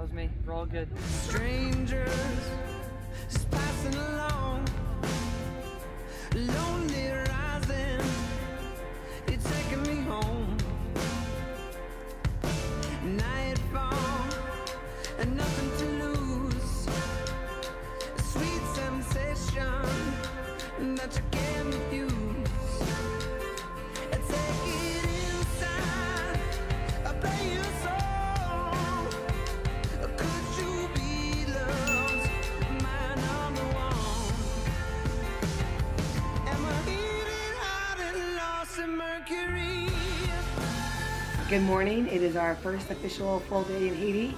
That was me. We're all good. Strangers passing along. Good morning. It is our first official full day in Haiti.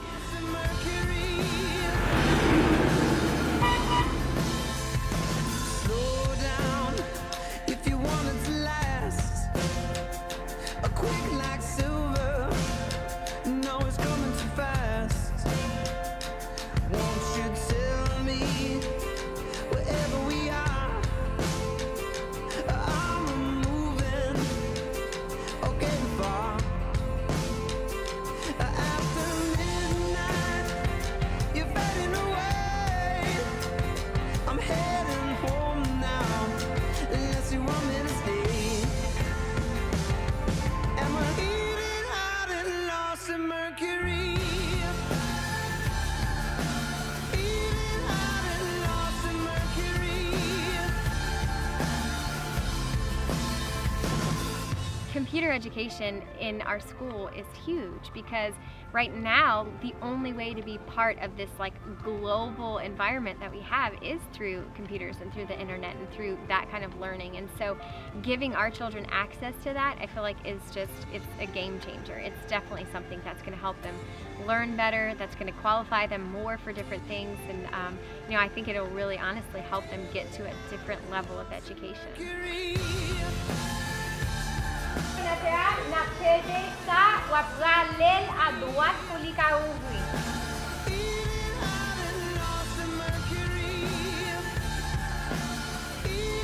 Computer education in our school is huge because right now the only way to be part of this like global environment that we have is through computers and through the internet and through that kind of learning. And so giving our children access to that I feel like is just it's a game changer. It's definitely something that's going to help them learn better that's going to qualify them more for different things. And um, you know I think it'll really honestly help them get to a different level of education wap ralel a doat pou li ka ouvri. Even out in Mercury, even